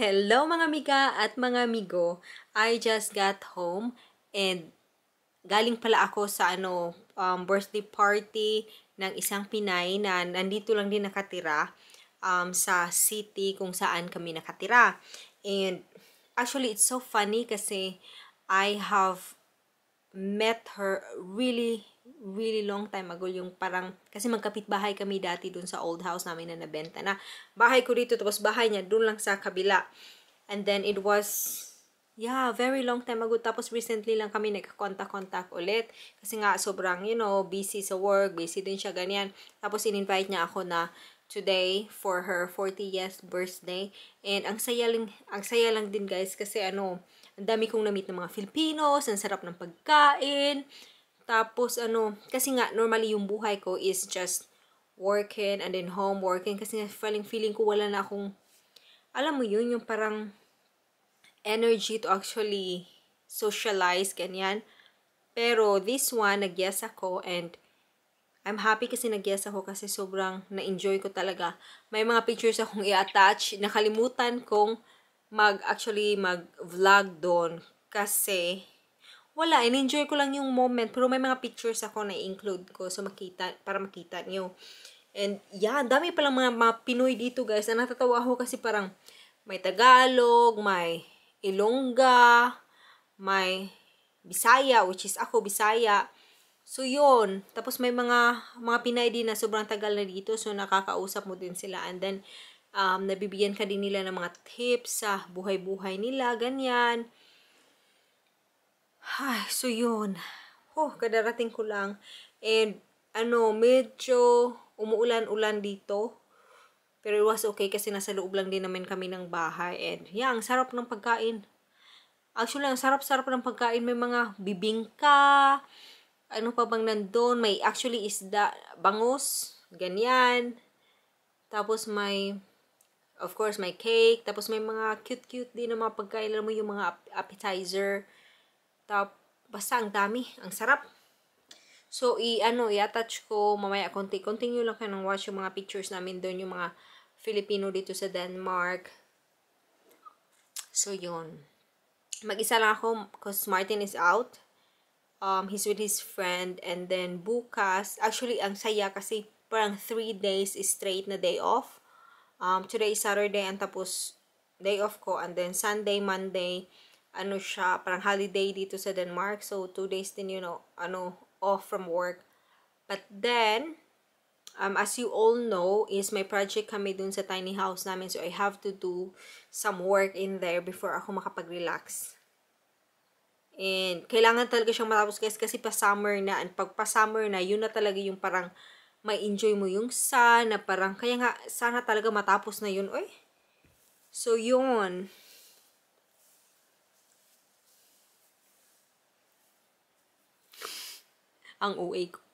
Hello mga amiga at mga amigo. I just got home and galing pala ako sa ano um, birthday party ng isang Pinay na nandito lang din nakatira um, sa city kung saan kami nakatira. And actually it's so funny kasi I have met her really really long time ago yung parang kasi magkapit-bahay kami dati dun sa old house namin na nabenta na. Bahay ko dito tapos bahay niya dun lang sa kabila. And then it was yeah very long time ago. Tapos recently lang kami nagka-contact-contact ulit. Kasi nga sobrang you know busy sa work busy din siya ganyan. Tapos in-invite niya ako na today for her 40th birthday. And ang saya lang ang saya lang din guys kasi ano ang dami kong na-meet ng mga Filipinos ang sarap ng pagkain tapos, ano, kasi nga, normally yung buhay ko is just working and then home working. Kasi feeling, feeling ko wala na akong, alam mo yun, yung parang energy to actually socialize, ganyan. Pero this one, nag-yes ako and I'm happy kasi nag-yes ako kasi sobrang na-enjoy ko talaga. May mga pictures akong i-attach. Nakalimutan kong mag-actually mag-vlog doon kasi wala, in-enjoy ko lang yung moment. Pero may mga pictures ako na include ko so makita, para makita niyo. And yeah, dami palang mga, mga Pinoy dito guys. Na natatawa ako kasi parang may Tagalog, may Ilongga, may Bisaya, which is ako, Bisaya. So, yun. Tapos may mga, mga Pinay din na sobrang tagal na dito. So, nakakausap mo din sila. And then, um, nabibigyan ka din nila ng mga tips sa buhay-buhay nila, ganyan. Ay, so yun. Oh, kadarating ko lang. And, ano, medyo umuulan-ulan dito. Pero it was okay kasi nasa loob lang din naman kami ng bahay. And, yeah, ang sarap ng pagkain. Actually, ang sarap-sarap ng pagkain. May mga bibingka, ano pa bang nandun. May actually isda, bangus, ganyan. Tapos may, of course, may cake. Tapos may mga cute-cute din na mga pagkain. Alam mo yung mga appetizer. Tap, basta ang dami. Ang sarap. So, i-ano, i-attach ko mamaya konti. Continue lang kayo ng watch yung mga pictures namin doon. Yung mga Filipino dito sa Denmark. So, yun. Mag-isa lang ako because Martin is out. Um, he's with his friend. And then, bukas, actually, ang saya kasi parang 3 days straight na day off. Um, today is Saturday and tapos day off ko. And then, Sunday, Monday, ano siya, parang holiday dito sa Denmark. So, two days din, you know, ano, off from work. But then, um, as you all know, is my project kami dun sa tiny house namin. So, I have to do some work in there before ako makapag-relax. And, kailangan talaga siyang matapos guys kasi pa summer na. And pag pa summer na, yun na talaga yung parang may enjoy mo yung sun, na parang, kaya nga, sana talaga matapos na yun. Oy. So, yun. ang OA ko.